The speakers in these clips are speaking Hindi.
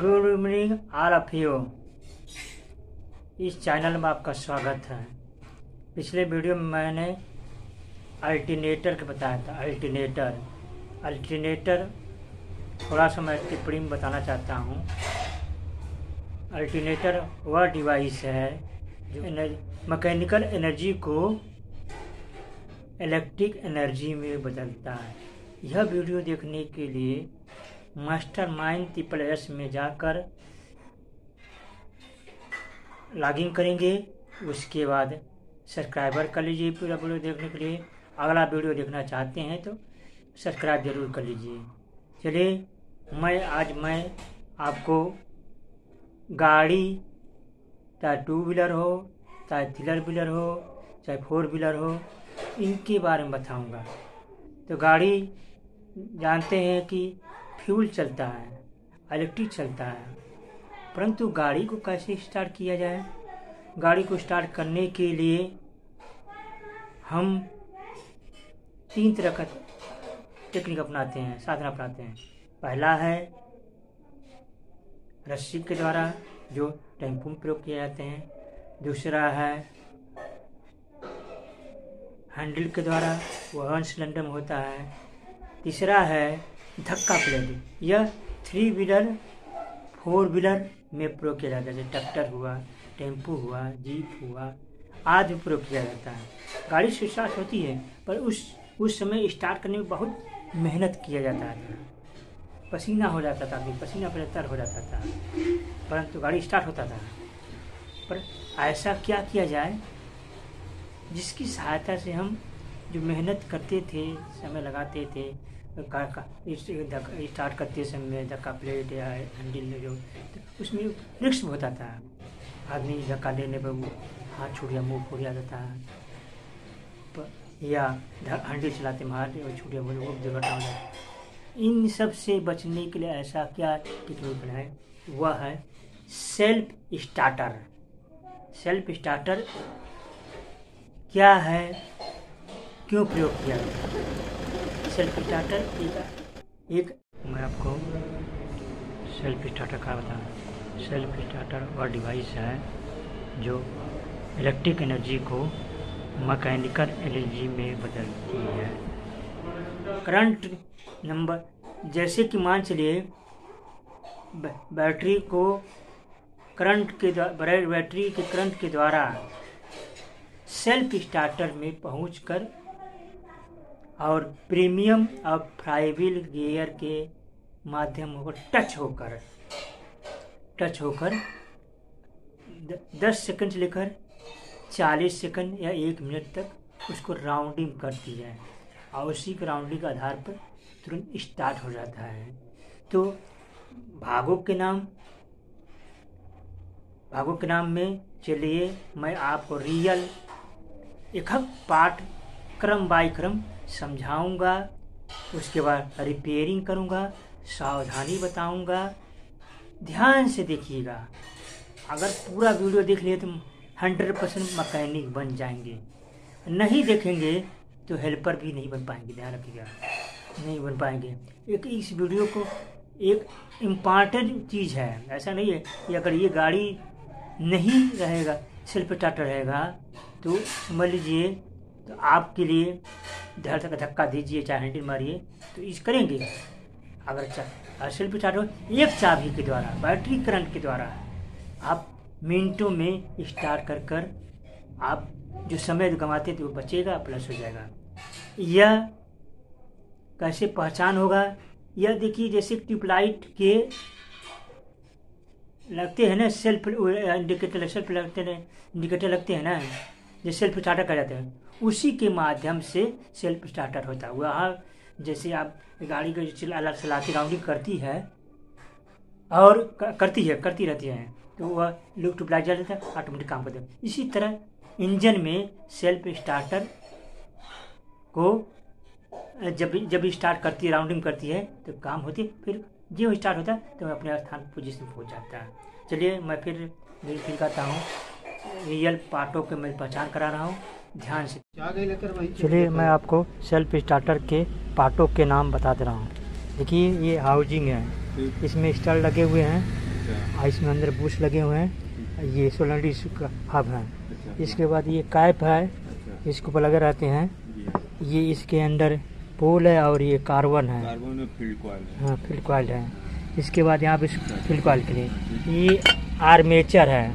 Good evening all of you इस चैनल में आपका स्वागत है। पिछले वीडियो में मैंने अल्टरनेटर के बताया था अल्टरनेटर अल्टरनेटर थोड़ा सा मैं टिप्पणी में बताना चाहता हूँ। अल्टरनेटर वह डिवाइस है, जो मैकेनिकल एनर्जी को इलेक्ट्रिक एनर्जी में बदलता है। यह वीडियो देखने के लिए मास्टर माइंड ट्रिपल एस में जाकर लॉगिन करेंगे। उसके बाद सब्सक्राइबर कर लीजिए पूरा वीडियो देखने के लिए। अगला वीडियो देखना चाहते हैं तो सब्सक्राइब ज़रूर कर लीजिए। चलिए, मैं आज मैं आपको गाड़ी, चाहे टू व्हीलर हो, चाहे थ्रिलर व्हीलर हो, चाहे फोर व्हीलर हो, इनके बारे में बताऊँगा। तो गाड़ी जानते हैं कि फ्यूल चलता है इलेक्ट्रिक चलता है। परंतु गाड़ी को कैसे स्टार्ट किया जाए? गाड़ी को स्टार्ट करने के लिए हम तीन तरह का टेक्निक अपनाते हैं, साधन अपनाते हैं। पहला है रस्सी के द्वारा जो टेंपो में प्रयोग किए जाते हैं। दूसरा है हैंडल के द्वारा वो वह सिलेंडर में होता है। तीसरा है धक्का प्लेट यह थ्री व्हीलर फोर व्हीलर में प्रयोग किया जाता है। जैसे ट्रैक्टर हुआ, टेंपो हुआ जीप हुआ आदि प्रयोग किया जाता है। गाड़ी से होती है, पर उस उस समय स्टार्ट करने में बहुत मेहनत किया जाता था। पसीना हो जाता था आदमी पसीना पर हो जाता था, परंतु गाड़ी स्टार्ट होता था। पर ऐसा क्या किया जाए, जिसकी सहायता से हम जो मेहनत करते थे, समय लगाते थे स्टार्ट करते समय धक्का प्लेट या हैंडल जो, उसमें रिक्स होता है। आदमी धक्का लेने पर हाथ छूट गया, मुँह फूट जाता है। या हैंडल चलाते में हाथ छूट गया, वो दुर्घटना हो जाती इन सबसे बचने के लिए ऐसा क्या टेक्निक बनाए? वह है सेल्फ स्टार्टर सेल्फ स्टार्टर क्या है? क्यों प्रयोग किया? गया सेल्फ स्टार्टर एक मैं आपको सेल्फ स्टार्टर का बताऊँ। सेल्फ स्टार्टर वह डिवाइस है जो इलेक्ट्रिक एनर्जी को मैकेनिकल एनर्जी में बदलती है। करंट नंबर, जैसे कि मान चलिए बैटरी को करंट के बैटरी के करंट के द्वारा सेल्फ स्टार्टर में पहुंचकर और प्रीमियम और फ्राइविल गियर के माध्यम होकर टच होकर टच होकर दस सेकंड से लेकर चालीस सेकंड या एक मिनट तक उसको राउंडिंग करती है। और उसी के राउंडिंग के आधार पर तुरंत स्टार्ट हो जाता है। तो भागों के नाम, भागों के नाम में चलिए, मैं आपको रियल एक पाठ क्रम बाय क्रम समझाऊँगा, उसके बाद रिपेयरिंग करूँगा, सावधानी बताऊँगा। ध्यान से देखिएगा। अगर पूरा वीडियो देख लिए तो हंड्रेड परसेंट मकैनिक बन जाएँगे। नहीं देखेंगे तो हेल्पर भी नहीं बन पाएँगे, ध्यान रखिएगा। नहीं बन पाएँगे। एक इस वीडियो को एक इंपॉर्टेंट चीज़ है। ऐसा नहीं है कि अगर ये गाड़ी नहीं रहेगा सेल्फ स्टार्टर रहेगा तो समझ लीजिए तो आपके लिए धड़ तक धक्का दीजिए, चाहे हैंडल मारिए तो इस करेंगे। अगर सेल्फ स्टार्ट हो, एक चाबी के द्वारा, बैटरी करंट के द्वारा आप मिनटों में स्टार्ट कर कर आप जो समय गंवाते थे वो बचेगा, प्लस हो जाएगा। यह कैसे पहचान होगा? यह देखिए, जैसे ट्यूबलाइट के लगते हैं ना, सेल्फ इंडिकेटर सेल्फ लगते हैं, इंडिकेटर लगते हैं ना जो सेल्फ स्टार्टर कर जाते हैं। उसी के माध्यम से सेल्फ स्टार्टर होता है वह जैसे आप गाड़ी को अलग चलाती राउंडिंग करती है और करती है, करती रहती है तो वह लुक ट्यूबलाइट जल जाता है ऑटोमेटिक काम करता है। इसी तरह इंजन में सेल्फ स्टार्टर को जब जब स्टार्ट करती है राउंडिंग करती है तो काम होती है, फिर जो स्टार्ट होता है तो अपने स्थान पोजिशन पहुँच जाता है। चलिए, मैं फिर फिर कहता हूँ। रियल पार्टों के मैं पहचान करा रहा हूँ। ध्यान से। चलिए मैं आपको सेल्फ स्टार्टर के पार्टों के नाम बता दे रहा हूँ। देखिए ये हाउजिंग है। इसमें स्टार लगे हुए हैं। अच्छा। और इसमें अंदर बुश लगे हुए हैं। ये सोलर का हब है। अच्छा इसके बाद ये कैप है। अच्छा। इसके ऊपर लगे रहते हैं। ये इसके अंदर पोल है और ये कार्बन है। कार्बन फ़ील्ड कॉइल है। हाँ फ़ील्ड कॉइल है। इसके बाद यहाँ पे फ़ील्ड कॉइल के लिए। ये आर्मेचर है।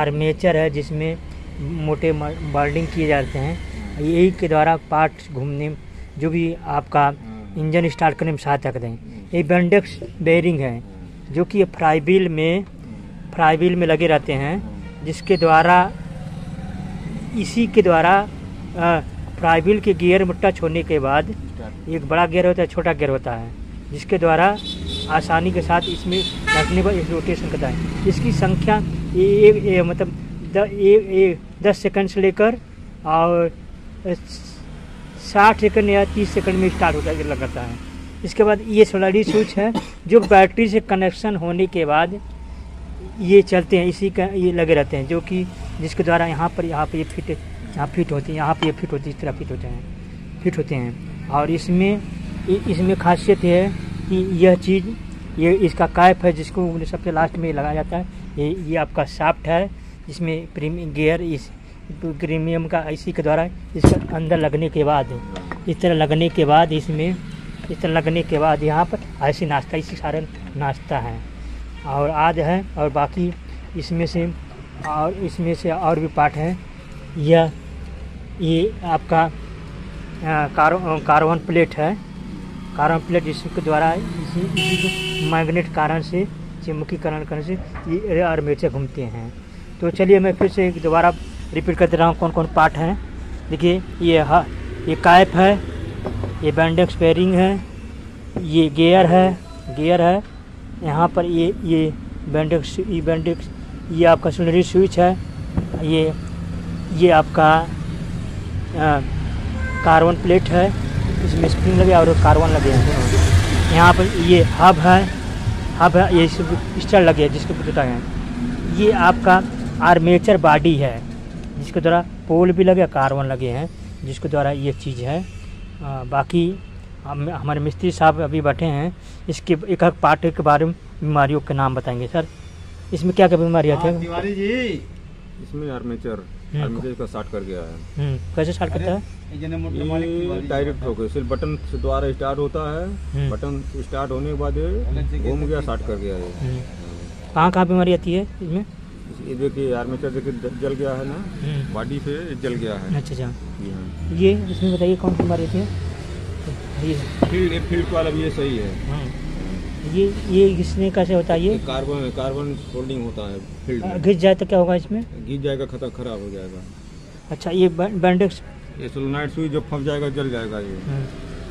आर्मेचर है जिसमें मोटे बर्डिंग किए जाते हैं। यही के द्वारा पार्ट घूमने, जो भी आपका इंजन स्टार्ट करने में सहायता करें ये बेंडेक्स बेयरिंग है, जो कि फ्राईबिल में फ्राईबिल में लगे रहते हैं, जिसके द्वारा, इसी के द्वारा फ्राईबिल के गियर में टच होने के बाद एक बड़ा गियर होता है, छोटा गियर होता है, जिसके द्वारा आसानी के साथ इसमें रखने पर रोटेशन करता है। इसकी संख्या ये मतलब दस सेकंड से लेकर और साठ सेकंड या तीस सेकंड में स्टार्ट होता है लगाता है। इसके बाद ये सोलरी स्विच है, जो बैटरी से कनेक्शन होने के बाद ये चलते हैं, इसी का ये लगे रहते हैं, जो कि जिसके द्वारा यहाँ पर यहाँ पर ये फिट यहाँ फिट होती है, यहाँ पर ये फिट होती है, इस तरह फिट होते हैं फिट होते हैं। और इसमें इसमें खासियत है कि यह चीज़, ये इसका कैप है, जिसको सबसे लास्ट में लगाया जाता है, ये ये आपका साफ्ट है इसमें प्रीमियम गियर इस प्रीमियम का इसी के द्वारा इसके अंदर लगने के बाद इस तरह लगने के बाद इसमें इस तरह लगने के बाद यहाँ पर ऐसे नाश्ता इसी कारण नाश्ता है। और आज है और बाकी इसमें से और इसमें से और भी पार्ट है। यह ये आपका अ, कार्बन प्लेट है। कार्बन प्लेट जिसके द्वारा इसी इसी मैग्नेट कारण से चिमकीकरण करने से ये और आर्मेचर घूमते हैं। तो चलिए मैं फिर से दोबारा रिपीट कर दे रहा हूँ कौन कौन पार्ट हैं। देखिए, ये हा, ये कैप है, ये बैंडेक्स पेयरिंग है, ये गेयर है गियर है। यहाँ पर ये ये बैंडेक्स ये बैंडेक्स ये आपका सिलेंडरी स्विच है, ये ये आपका कार्बन प्लेट है। इसमें स्प्रिंग लगे और कार्बन लगे हैं। यहाँ पर ये हब है हब है, ये स्टार लगे हैं जिसके पता है। ये आपका आर्मेचर बॉडी है जिसके द्वारा पोल भी लगे कार्बन लगे हैं जिसके द्वारा ये चीज़ है। अ, बाकी हम हमारे मिस्त्री साहब अभी बैठे हैं इसके एक एक पार्ट के बारे में बीमारियों के नाम बताएँगे सर। इसमें क्या क्या बीमारियाँ थे? हाँ, तिवारी जी। इसमें आर्मेचर हम्म। आर्मेचर का स्टार्ट कर गया है। हम्म, कैसे स्टार्ट करता है? डायरेक्ट हो। गया सिर्फ़ बटन से द्वारा स्टार्ट होता है। हम्म। बटन स्टार्ट होने के बाद घूम गया स्टार्ट कर गया हम्म, कहाँ कहाँ बीमारी आती है इसमें? ये देखिए आर्मेचर देखिए जल गया है ना हम्म, बॉडी पे जल गया है। अच्छा अच्छा। ये हाँ। इसमें बताइए कौन सी है ये। फ़ील्ड फ़ील्ड वाला भी ये सही है। हम्म, ये ये घिसने कैसे होता है ये कार्बन कार्बन फोल्डिंग होता है फ़ील्ड घिस जाए तो क्या होगा इसमें? गिर जाएगा खतरा खराब हो जाएगा। अच्छा ये बैंडेक्स ये सोलोनाइट सुई जब फंस जाएगा जल जाएगा ये। हम्म,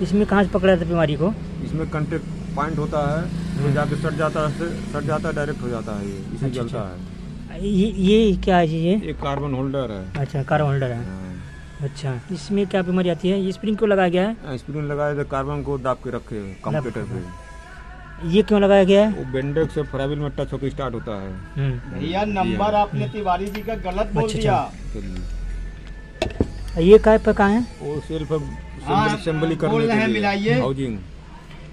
इसमें कहाँ से पकड़ा था बीमारी को? इसमें कंटेक्ट पॉइंट होता है तो जाके सट जाता है सट जाता है डायरेक्ट हो जाता है ये। इसे अच्छा, जलता अच्छा। है। ये ये क्या है ये? ये कार्बन होल्डर है। अच्छा कार्बन होल्डर है। हाँ। अच्छा इसमें क्या बीमारी आती है? ये स्प्रिंग क्यों लगाया गया है? स्प्रिंग लगाए थे कार्बन को दाब के रखे कंप्यूटर पे। ये क्यों लगाया गया है? वो बेंडेक्स से फ्राइबिल में टच होकर स्टार्ट होता है। हम्म, भैया नंबर आपने तिवारी जी का गलत बोल अच्छा, दिया। ये काय पर कहाँ है? वो सेल्फ हाँ, असेंबली करने के लिए। मिलाइए। हाउजिंग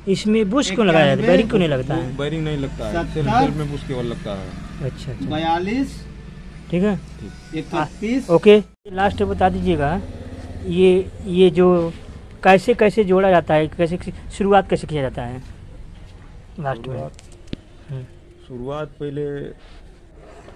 इसमें बुश क्यों लगाया है? बैरिंग क्यों नहीं लगता है? बैरिंग नहीं लगता है। सेल्फ में बुश केवल लगता है। अच्छा अच्छा। बयालीस ठीक है? इकतीस। ओके लास्ट बता दीजिएगा ये ये जो कैसे कैसे जोड़ा जाता है कैसे शुरुआत कैसे किया जाता है? लास्ट में। हम्म, शुरुआत पहले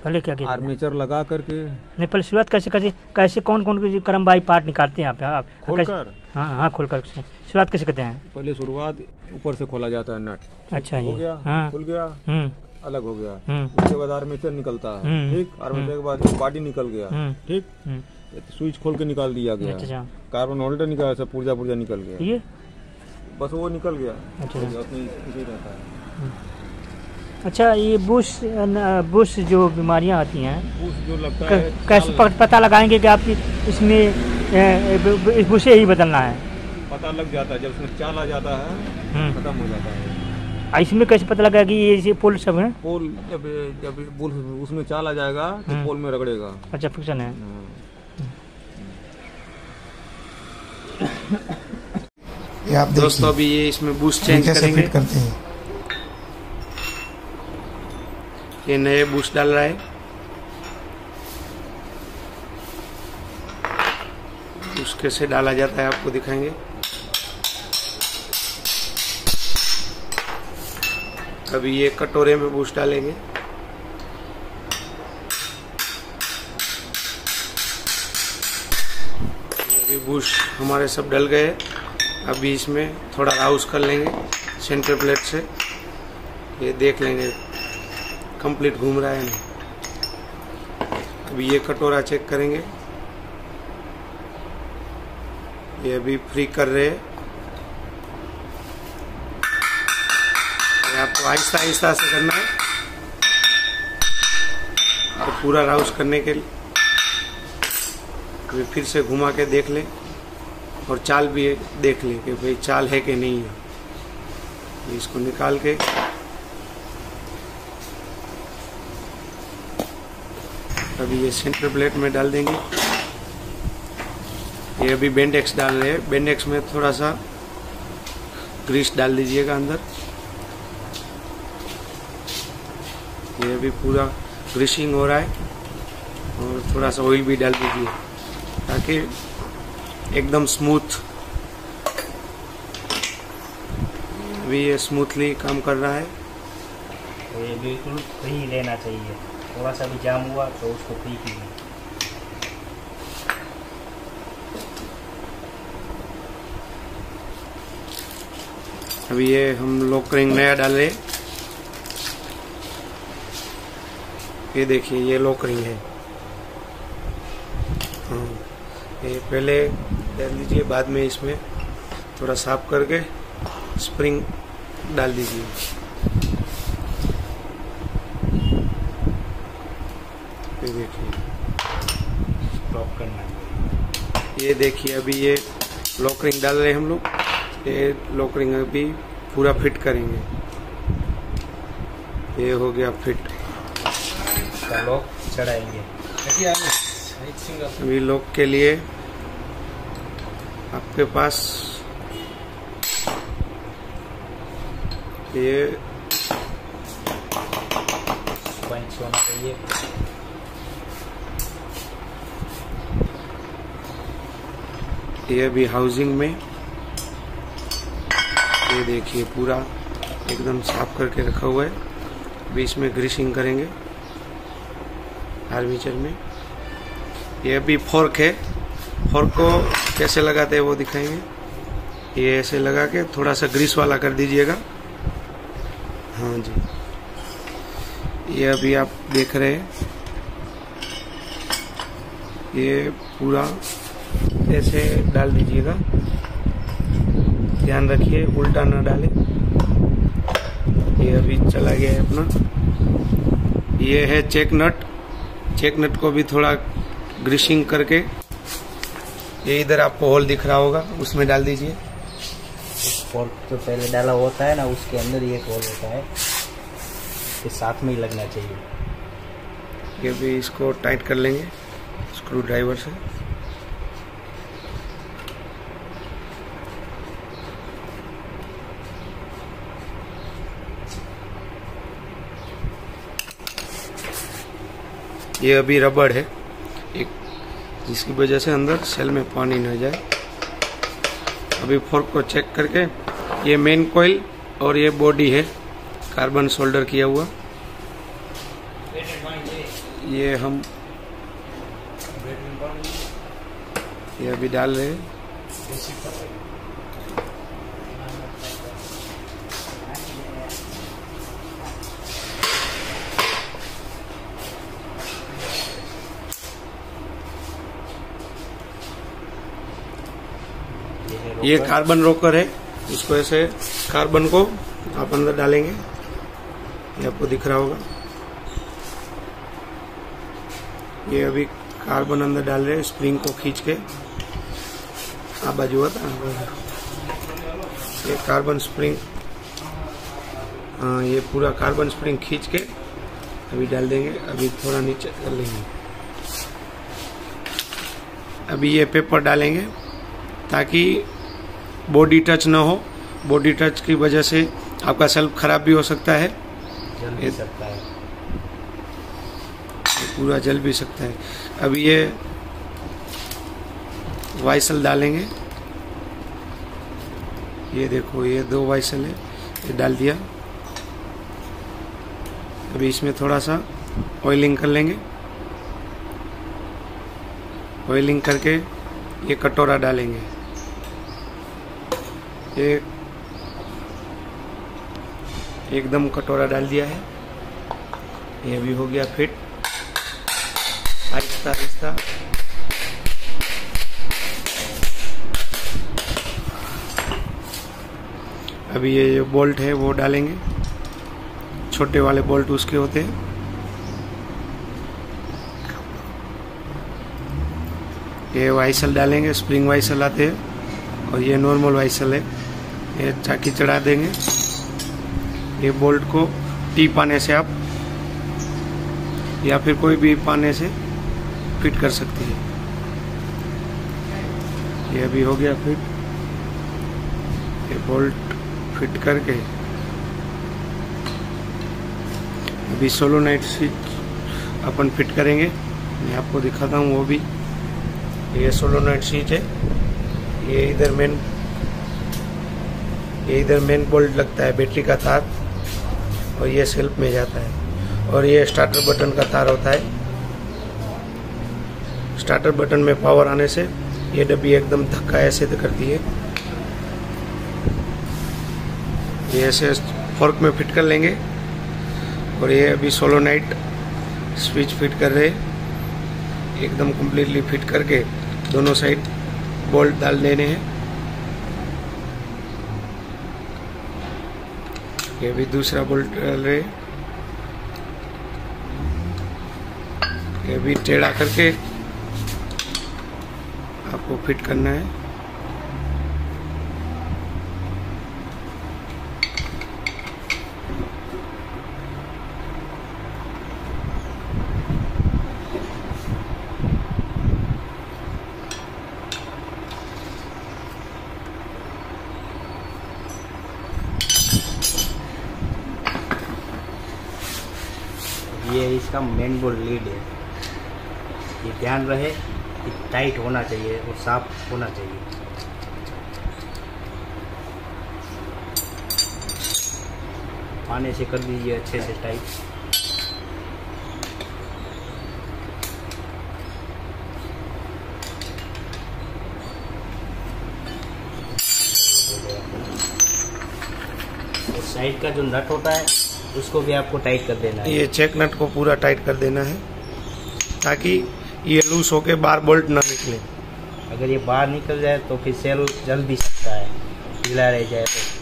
पहले क्या किया? आर्मेचर लगा करके। नहीं पहले शुरुआत कैसे कैसे कैसे कौन कौन के क्रम बाई पार्ट निकालते हैं आप? आप कैसे- खोलकर हाँ हाँ खोल कर शुरुआत कैसे करते हैं? पहले शुरुआत ऊपर से खोला जाता है नट। अच्छा हो गया? हाँ। खुल गया? हम्म। अलग हो गया। हम्म। उसके बाद आर्मेचर निकलता है। हम्म। ठीक? आर्मेचर के बाद बॉडी निकल गया। हम्म। ठीक? हम्म, स्विच खोल के निकाल दिया गया। अच्छा अच्छा। कार्बन होल्डर निकाला सब पुर्जा पुर्जा निकल गया। ये? बस वो निकल गया। अच्छा। रहता है अच्छा ये बुश बुश जो बीमारियाँ आती हैं उस जो लगता क- है कैसे पता लगाएँगे कि आपकी इसमें इस बुशे ही बदलना है? पता लग जाता है जब उसमें चाल आ जाता है हम्म। खत्म हो जाता है। इसमें कैसे पता लगा कि ये ये पोल सब है? पोल जब जब बुल उसमें चाल आ जाएगा तो हम्म। पोल में रगड़ेगा। अच्छा फिक्सन है। ये आप दोस्तों अभी ये इसमें बूस्ट चेंज कैसे करेंगे। फिट करते हैं? ये नए बूस्ट डाल रहा है। बूस्ट कैसे डाला जाता है आपको दिखाएँगे। अभी ये कटोरे में बूस्ट डालेंगे। अभी बूस्ट हमारे सब डल गए। अभी इसमें थोड़ा राउस कर लेंगे सेंटर प्लेट से। ये देख लेंगे, कंप्लीट घूम रहा है नहीं। अभी ये कटोरा चेक करेंगे। ये अभी फ्री कर रहे हैं। आपको आहिस्ता आहिस्ता से करना है। तो पूरा राउस करने के लिए। फिर से घुमा के देख लें। और चाल भी देख लें कि भाई चाल है कि नहीं है। इसको निकाल के। अभी ये सेंटर प्लेट में डाल देंगे। ये अभी बेंडेक्स डाल रहे हैं। बेंडेक्स में थोड़ा सा ग्रीस डाल दीजिएगा अंदर। ये अभी पूरा ग्रीसिंग हो रहा है और थोड़ा सा ऑयल भी डाल दीजिए ताकि एकदम स्मूथ अभी ये स्मूथली काम कर रहा है। तो ये बिल्कुल फ्री लेना चाहिए। थोड़ा सा भी जाम हुआ तो उसको फ्री कीजिए। अभी ये हम लोग रिंग नया डाल रहे हैं। ये देखिए ये लॉक रिंग है। हाँ, ये पहले डाल दीजिए बाद में इसमें थोड़ा साफ़ करके स्प्रिंग डाल दीजिए। ये देखिए। स्टॉप करना है। ये देखिए अभी ये लॉक रिंग डाल रहे हैं हम लोग। ये लॉक रिंग अभी पूरा फिट करेंगे। ये हो गया फिट इसका लॉक चढ़ाएँगे। अभी लॉक के लिए आपके पास ये होना चाहिए ये। अभी हाउसिंग में। ये देखिए पूरा एकदम साफ़ करके रखा हुआ है। अभी इसमें ग्रीसिंग करेंगे। आर्मीचर में। ये अभी फोर्क है। फोर्क को कैसे लगाते हैं वो दिखाएँगे। ये ऐसे लगा के थोड़ा सा ग्रीस वाला कर दीजिएगा। हाँ जी। ये अभी आप देख रहे हैं। ये पूरा ऐसे डाल दीजिएगा। ध्यान रखिए, उल्टा ना डाले। ये अभी चला गया है अपना। ये है चेक नट चेक नट को भी थोड़ा ग्रीसिंग करके ये इधर आपको होल दिख रहा होगा उसमें डाल दीजिए। फोर्क जो पहले डाला होता है ना उसके अंदर ही एक होल होता है। इसके साथ में ही लगना चाहिए। ये भी इसको टाइट कर लेंगे स्क्रू ड्राइवर से। ये अभी रबड़ है। एक, जिसकी वजह से अंदर सेल में पानी न जाए। अभी फोर्क को चेक करके, ये मेन कोयल और ये बॉडी है कार्बन सोल्डर किया हुआ। ये हम ये अभी डाल रहे हैं। ये। कार्बन रोकर है। इसको ऐसे कार्बन को आप अंदर डालेंगे। ये आपको दिख रहा होगा। ये अभी कार्बन अंदर डाल रहे स्प्रिंग को खींच के। आ बाजू होता बाजू। ये कार्बन स्प्रिंग हाँ ये पूरा कार्बन स्प्रिंग खींच के अभी डाल देंगे। अभी थोड़ा नीचे कर लेंगे। अभी ये पेपर डालेंगे ताकि बॉडी टच ना हो बॉडी टच की वजह से आपका सेल्फ खराब भी हो सकता है। जल भी सकता है। पूरा जल भी सकता है। अब ये वाइसल डालेंगे। ये देखो ये दो वाइसल है ये डाल दिया। अभी इसमें थोड़ा सा ऑयलिंग कर लेंगे। ऑयलिंग करके ये कटोरा डालेंगे। एक एकदम कटोरा डाल दिया है। ये भी हो गया फिट। आहिस्ता आहिस्ता। अभी ये जो बोल्ट है, वो डालेंगे। छोटे वाले बोल्ट उसके होते हैं। ये वाइसल डालेंगे, स्प्रिंग वाइसल आते हैं। और ये नॉर्मल वाइसल है। ये चाकी चढ़ा देंगे। ये बोल्ट को टी पाने से आप या फिर कोई भी पाने से फिट कर सकते हैं। ये अभी हो गया फिट। ये बोल्ट फिट करके अभी सोलो नाइट स्विच अपन फिट करेंगे। मैं आपको दिखाता हूँ वो भी। ये सोलो नाइट स्विच है। ये इधर मेन ये इधर मेन बोल्ट लगता है बैटरी का तार, और ये सेल्फ में जाता है। और ये स्टार्टर बटन का तार होता है। स्टार्टर बटन में पावर आने से ये डब्बी एकदम धक्का ऐसे करती है। ये ऐसे फॉर्क में फिट कर लेंगे। और ये अभी सोलो नाइट स्विच फिट कर रहे एकदम कम्प्लीटली फिट करके दोनों साइड बोल्ट डाल देने हैं। ये भी दूसरा बोल्ट डाल रहे ये भी टेढ़ा करके आपको फिट करना है। ये इसका मेन बोल्ट लीड है। ये ध्यान रहे कि टाइट होना चाहिए और साफ़ होना चाहिए। पानी से कर दीजिए अच्छे से टाइट साइड का जो नट होता है उसको भी आपको टाइट कर देना है। ये चेक नट को पूरा टाइट कर देना है ताकि ये लूज होके बार बोल्ट ना निकले। अगर ये बाहर निकल जाए तो फिर सेल जल भी सकता है ढीला रह जाए तो।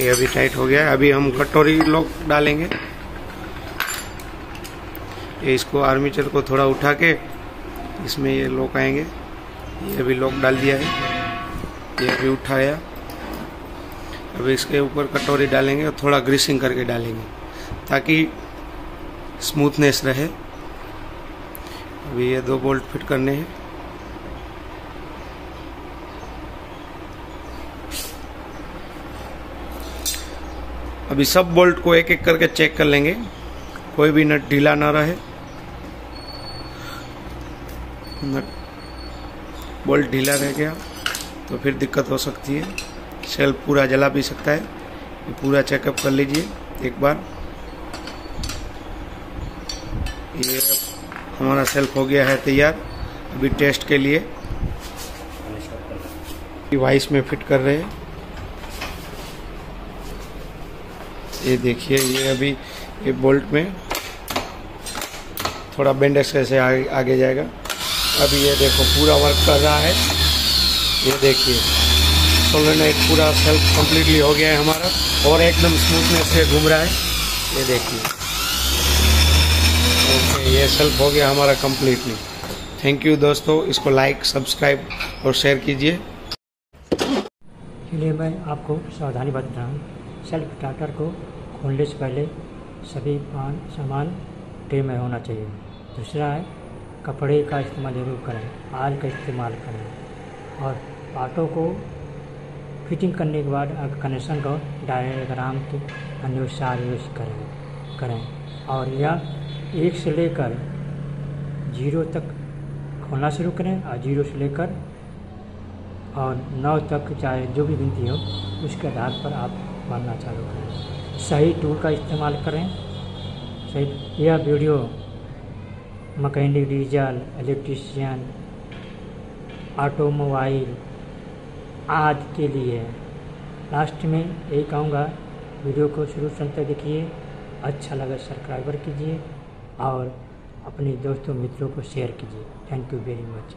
ये अभी टाइट हो गया है। अभी हम कटोरी लॉक डालेंगे। ये इसको आर्मीचर को थोड़ा उठा के इसमें ये लॉक आएँगे। ये अभी लॉक डाल दिया है। ये अभी उठाया। अभी इसके ऊपर कटोरी डालेंगे और थोड़ा ग्रीसिंग करके डालेंगे, ताकि स्मूथनेस रहे। अभी ये दो बोल्ट फिट करने हैं। अभी सब बोल्ट को एक एक करके चेक कर लेंगे। कोई भी नट ढीला ना रहे। नट बोल्ट ढीला रह गया तो फिर दिक्कत हो सकती है। सेल पूरा जला भी सकता है। पूरा चेकअप कर लीजिए एक बार। ये हमारा सेल्फ हो गया है तैयार। अभी टेस्ट के लिए। डिवाइस में फिट कर रहे हैं। ये देखिए, ये अभी ये बोल्ट में थोड़ा बेंडेक्स कैसे आगे जाएगा। अभी ये देखो, पूरा वर्क कर रहा है। ये देखिए। सोलेनाइट पूरा सेल्फ कम्प्लीटली हो गया है हमारा और एकदम स्मूथनेस से घूम रहा है। ये देखिए। ओके, ये सेल्फ हो गया हमारा कम्प्लीटली। थैंक यू दोस्तों, इसको लाइक सब्सक्राइब और शेयर कीजिए। इसलिए मैं आपको सावधानी बता रहा हूँ सेल्फ स्टार्टर को खोलने से पहले सभी सामान ट्रे में होना चाहिए। दूसरा है, कपड़े का इस्तेमाल ज़रूर करें आल का इस्तेमाल करें और पार्टों को फिटिंग करने के बाद अगर कनेक्शन को डायग्राम के अनुसार यूज़ करें करें। और यह एक से लेकर ज़ीरो तक खोलना शुरू करें और ज़ीरो से लेकर और नौ तक चाहे जो भी गिनती हो, उसके आधार पर आप बनना चालू करें। सही टूल का इस्तेमाल करें। सही, यह video mechanic diesel electrician automobile आदि के लिए। है लास्ट में यही कहूँगा वीडियो को शुरू से तक देखिए। अच्छा लगा सब्सक्राइबर कीजिए। और अपने दोस्तों मित्रों को शेयर कीजिए। Thank you very much